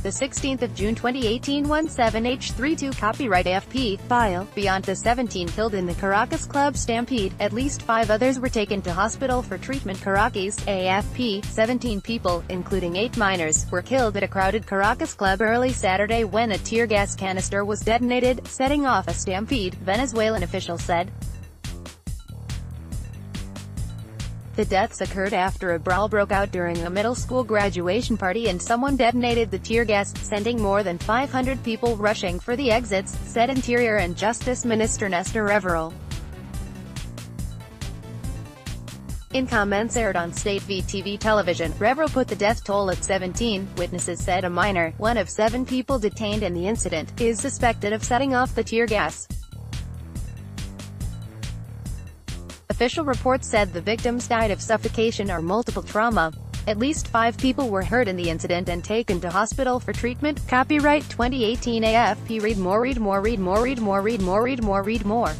The 16th of June 2018 17H32 Copyright AFP file. Beyond the 17 killed in the Caracas Club stampede, at least five others were taken to hospital for treatment Caracas, AFP, 17 people, including eight minors, were killed at a crowded Caracas club early Saturday when a tear gas canister was detonated, setting off a stampede, Venezuelan officials said. The deaths occurred after a brawl broke out during a middle school graduation party and someone detonated the tear gas, sending more than 500 people rushing for the exits, said Interior and Justice Minister Nestor Reverol. In comments aired on State VTV television, Reverol put the death toll at 17. Witnesses said a minor, one of seven people detained in the incident, is suspected of setting off the tear gas. Official reports said the victims died of suffocation or multiple trauma. At least five people were hurt in the incident and taken to hospital for treatment. Copyright 2018 AFP Read more read more read more read more read more read more read more